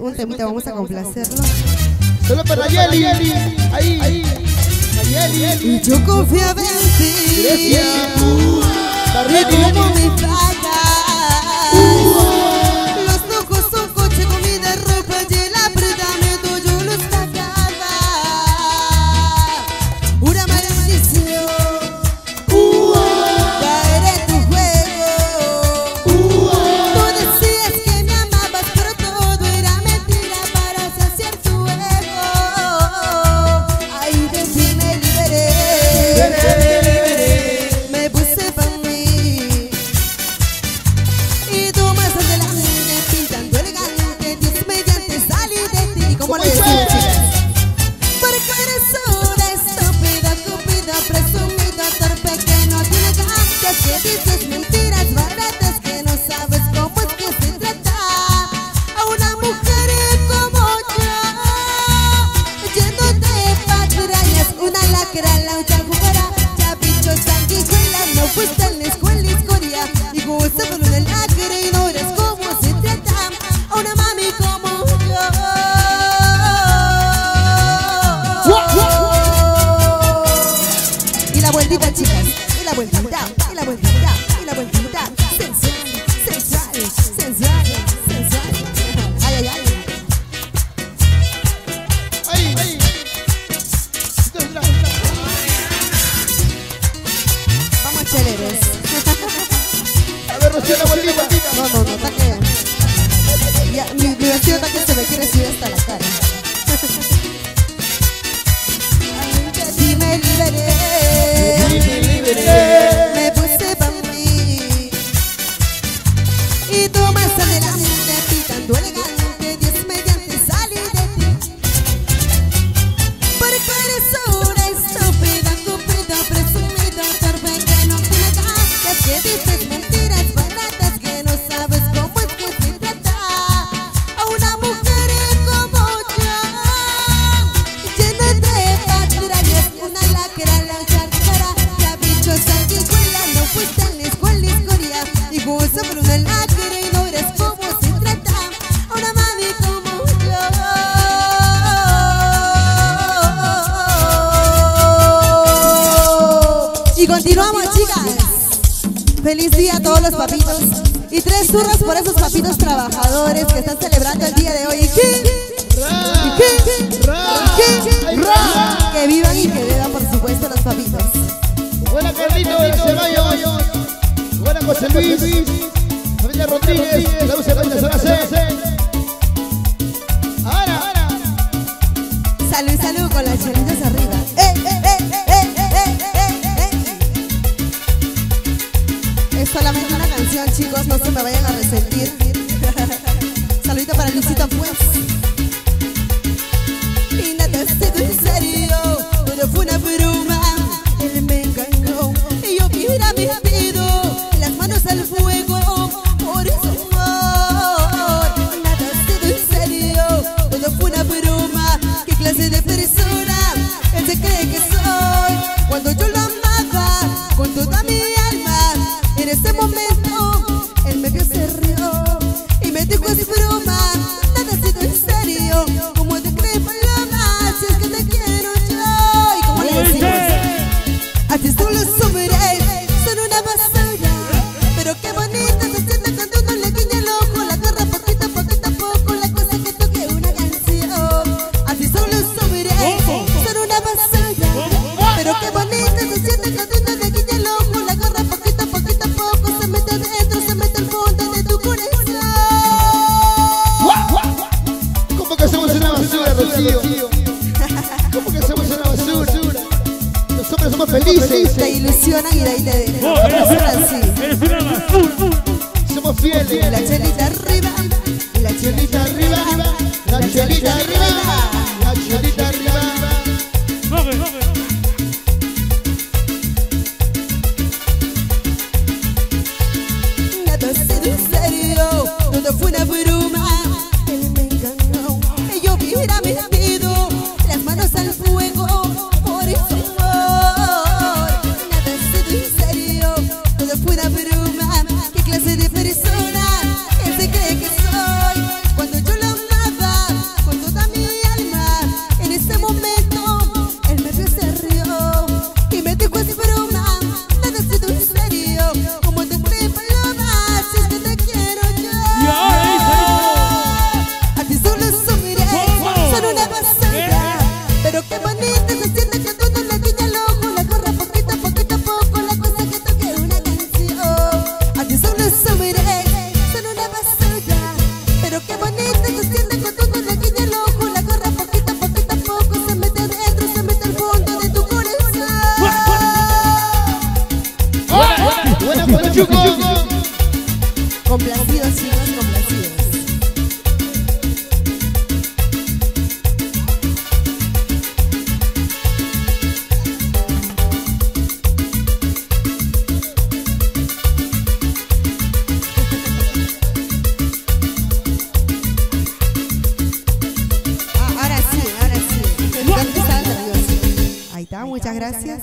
un temita vamos a complacerlo. Solo para Yeli, ahí, ahí. Y yo confiaba en ti. Gracias. Y como me divertidas. Y la vuelta, y la vuelta, y la vuelta, y la vuelta. poquito más adelante. Continuamos, chicas. Feliz día a todos los papitos. Y tres zurras por esos papitos trabajadores que están celebrando el día de hoy. Que vivan y que beban, por supuesto, los papitos. Buena Carlito de Ceballos. Buena José Luis. Familia Rodríguez. Saludos a Doña Zona Ahora, ahora. Salud, salud con las chelitas Te ilusionan y de ahí te dejan. Somos fieles. La chelita arriba. Muchas gracias.